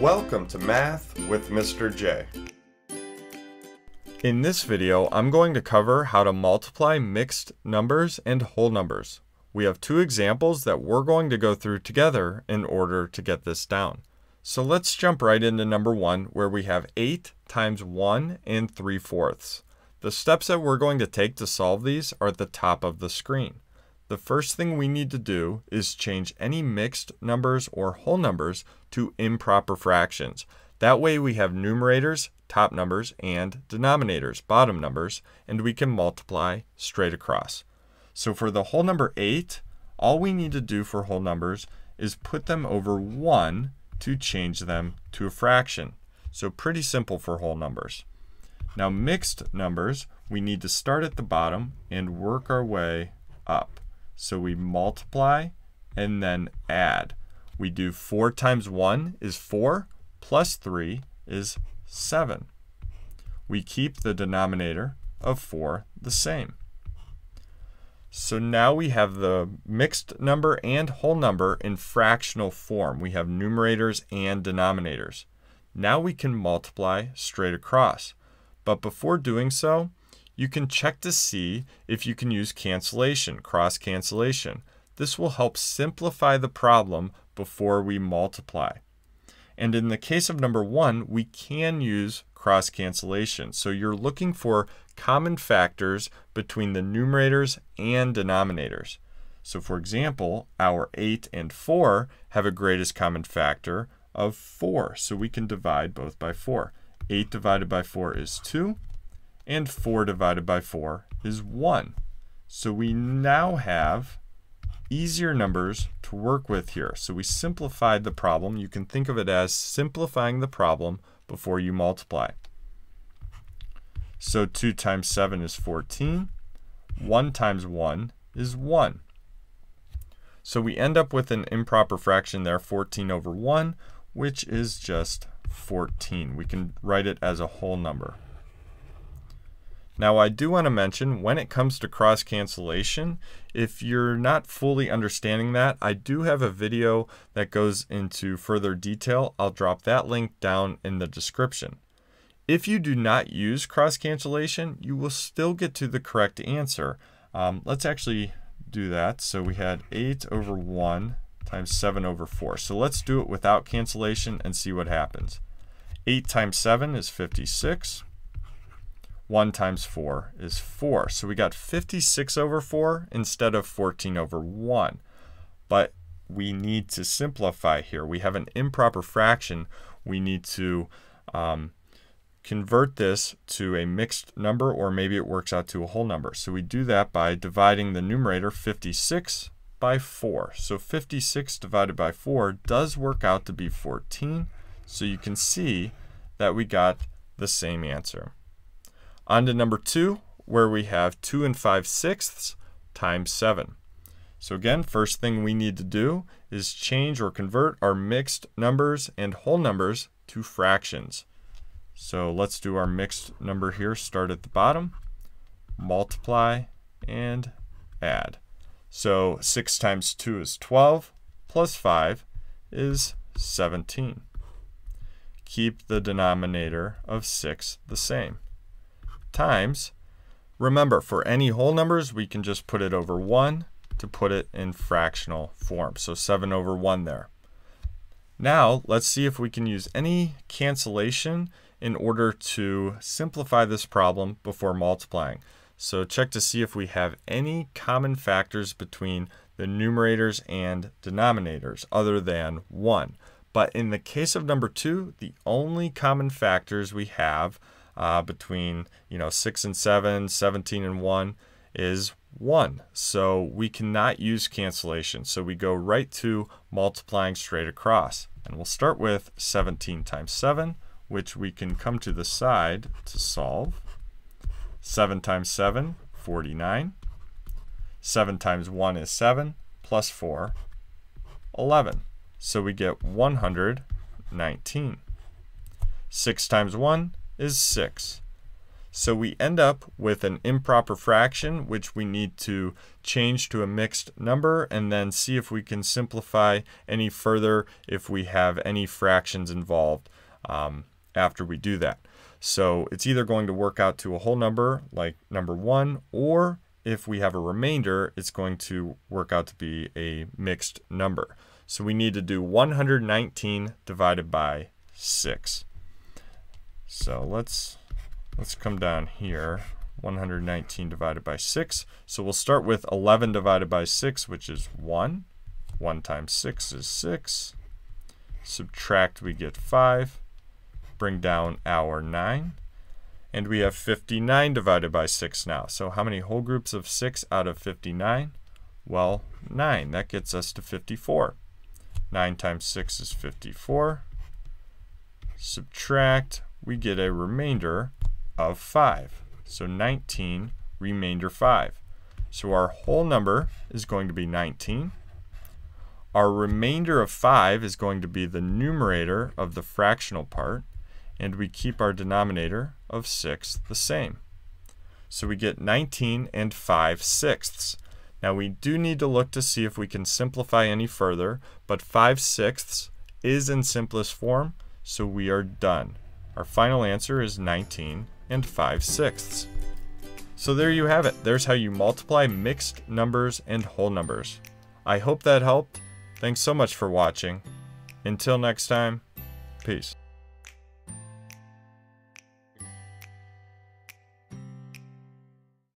Welcome to Math with Mr. J. In this video, I'm going to cover how to multiply mixed numbers and whole numbers. We have two examples that we're going to go through together in order to get this down. So let's jump right into number one where we have 8 times 1 and 3 fourths. The steps that we're going to take to solve these are at the top of the screen. The first thing we need to do is change any mixed numbers or whole numbers to improper fractions. That way we have numerators, top numbers, and denominators, bottom numbers, and we can multiply straight across. So for the whole number 8, all we need to do for whole numbers is put them over 1 to change them to a fraction. So pretty simple for whole numbers. Now mixed numbers, we need to start at the bottom and work our way up. So we multiply and then add. We do 4 times 1 is 4, plus 3 is 7. We keep the denominator of 4 the same. So now we have the mixed number and whole number in fractional form. We have numerators and denominators. Now we can multiply straight across. But before doing so, you can check to see if you can use cancellation, cross cancellation. This will help simplify the problem before we multiply. And in the case of number one, we can use cross cancellation. So you're looking for common factors between the numerators and denominators. So for example, our 8 and 4 have a greatest common factor of 4. So we can divide both by 4. 8 divided by 4 is 2 and 4 divided by 4 is 1. So we now have easier numbers to work with here. So we simplified the problem. You can think of it as simplifying the problem before you multiply. So 2 times 7 is 14. 1 times 1 is 1. So we end up with an improper fraction there, 14 over 1, which is just 14. We can write it as a whole number. Now I do want to mention when it comes to cross cancellation, if you're not fully understanding that, I do have a video that goes into further detail. I'll drop that link down in the description. If you do not use cross cancellation, you will still get to the correct answer. Um, let's actually do that. So we had 8 over 1 times 7 over 4. So let's do it without cancellation and see what happens. 8 times 7 is 56. 1 times 4 is 4. So we got 56 over 4 instead of 14 over 1. But we need to simplify here. We have an improper fraction. We need to um, convert this to a mixed number, or maybe it works out to a whole number. So we do that by dividing the numerator 56 by 4. So 56 divided by 4 does work out to be 14. So you can see that we got the same answer. On to number two, where we have 2 and 5 sixths times 7. So again, first thing we need to do is change or convert our mixed numbers and whole numbers to fractions. So let's do our mixed number here. Start at the bottom, multiply, and add. So 6 times 2 is 12, plus 5 is 17. Keep the denominator of 6 the same times. Remember, for any whole numbers, we can just put it over 1 to put it in fractional form. So 7 over 1 there. Now, let's see if we can use any cancellation in order to simplify this problem before multiplying. So check to see if we have any common factors between the numerators and denominators other than 1. But in the case of number 2, the only common factors we have uh, between you know 6 and 7, 17 and 1 is 1. So we cannot use cancellation. So we go right to multiplying straight across. And we'll start with 17 times 7, which we can come to the side to solve. 7 times 7, 49. 7 times 1 is 7, plus 4, 11. So we get 119. 6 times 1 is 6. So we end up with an improper fraction, which we need to change to a mixed number and then see if we can simplify any further if we have any fractions involved um, after we do that. So it's either going to work out to a whole number like number one, or if we have a remainder, it's going to work out to be a mixed number. So we need to do 119 divided by 6. So let's let's come down here. 119 divided by 6. So we'll start with 11 divided by 6, which is 1. 1 times 6 is 6. Subtract, we get 5 bring down our 9. And we have 59 divided by 6 now. So how many whole groups of 6 out of 59? Well, 9. That gets us to 54. 9 times 6 is 54. Subtract, we get a remainder of 5. So 19, remainder 5. So our whole number is going to be 19. Our remainder of 5 is going to be the numerator of the fractional part and we keep our denominator of 6 the same. So we get 19 and 5 sixths. Now we do need to look to see if we can simplify any further, but 5 sixths is in simplest form, so we are done. Our final answer is 19 and 5 sixths. So there you have it. There's how you multiply mixed numbers and whole numbers. I hope that helped. Thanks so much for watching. Until next time, peace.